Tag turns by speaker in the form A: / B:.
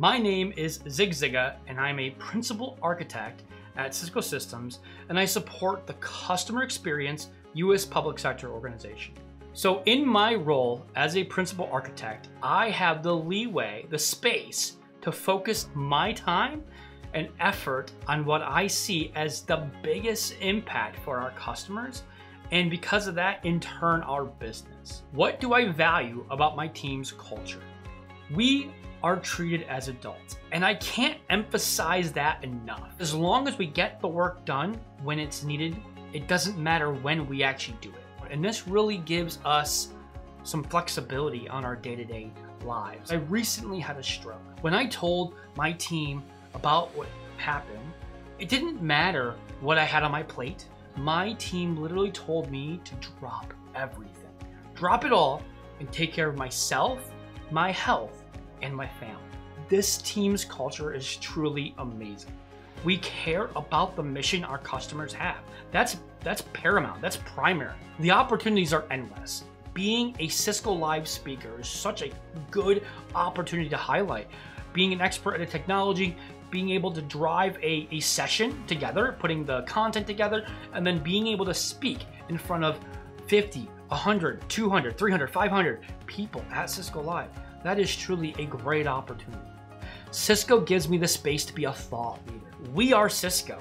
A: My name is Zig Zsiga, and I'm a principal architect at Cisco Systems, and I support the customer experience US public sector organization. So, in my role as a principal architect, I have the leeway, the space to focus my time and effort on what I see as the biggest impact for our customers, and because of that, in turn, our business. What do I value about my team's culture? We are treated as adults, and I can't emphasize that enough. As long as we get the work done when it's needed, it doesn't matter when we actually do it. And this really gives us some flexibility on our day to day lives. I recently had a stroke. When I told my team about what happened, it didn't matter what I had on my plate. My team literally told me to drop everything, drop it all, and take care of myself, my health, and my family. This team's culture is truly amazing. We care about the mission our customers have. That's that's paramount. That's primary. The opportunities are endless. Being a Cisco Live speaker is such a good opportunity to highlight. Being an expert at a technology, being able to drive a, a session together, putting the content together, and then being able to speak in front of 50, 100, 200, 300, 500 people at Cisco Live. That is truly a great opportunity. Cisco gives me the space to be a thought leader. We are Cisco.